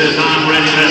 says, I'm ready,